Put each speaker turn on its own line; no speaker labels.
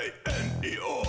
J-N-E-O